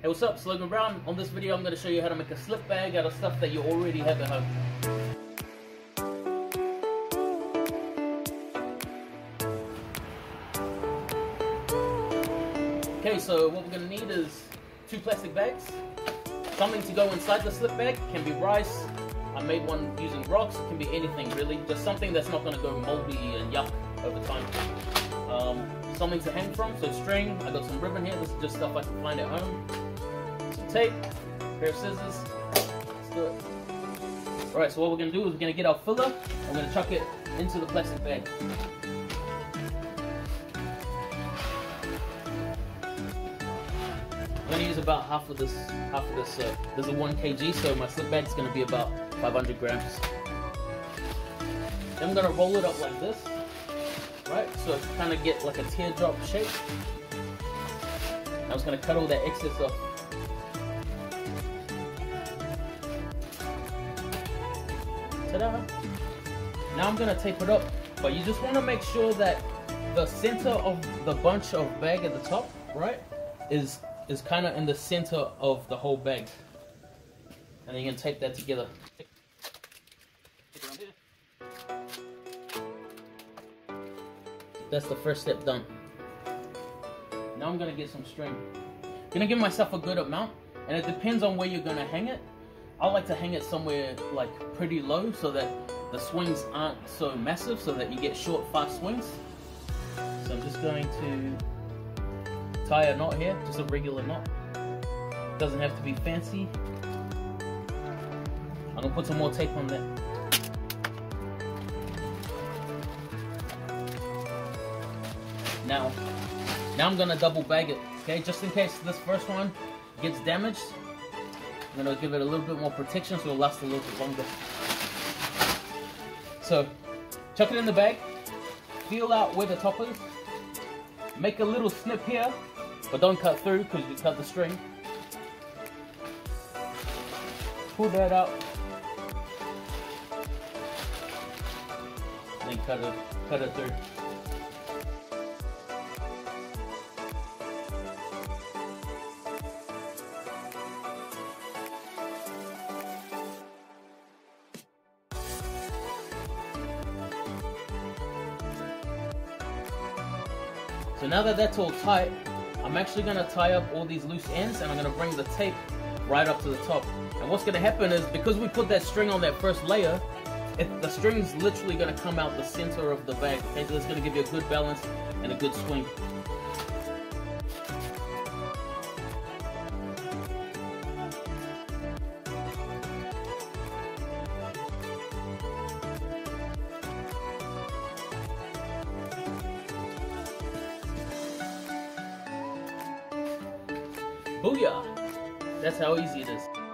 Hey, what's up? It's Logan Brown. On this video, I'm going to show you how to make a slip bag out of stuff that you already have at home. Okay, so what we're going to need is two plastic bags, something to go inside the slip bag, can be rice, I made one using rocks, it can be anything really, just something that's not going to go moldy and yuck over time. Um, something to hang from, so string, I got some ribbon here, this is just stuff I can find at home tape, pair of scissors. Let's do it. Alright, so what we're to do is we're to get our filler. I'm going to chuck it into the plastic bag. I'm to use about half of this, half of this, uh, this is a 1 kg, so my slip bag is to be about 500 grams. Then I'm to roll it up like this, right, so it's kind of get like a teardrop shape. I'm just to cut all that excess off Ta-da! Now I'm gonna tape it up, but you just wanna make sure that the center of the bunch of bag at the top, right, is is kind of in the center of the whole bag. And then you can tape that together. That's the first step done. Now I'm gonna get some string. Gonna give myself a good amount, and it depends on where you're gonna hang it. I like to hang it somewhere like pretty low so that the swings aren't so massive so that you get short fast swings. So I'm just going to tie a knot here, just a regular knot. Doesn't have to be fancy. I'm gonna put some more tape on there. Now, now I'm gonna double bag it, okay? Just in case this first one gets damaged, I'm gonna give it a little bit more protection so it'll last a little bit longer. So, chuck it in the bag, feel out where the top is, make a little snip here, but don't cut through because you cut the string. Pull that out, then cut it, cut it through. So now that that's all tight, I'm actually going to tie up all these loose ends and I'm going to bring the tape right up to the top. And what's going to happen is because we put that string on that first layer, it, the string's literally going to come out the center of the bag. Okay, so it's going to give you a good balance and a good swing. Booyah! That's how easy it is.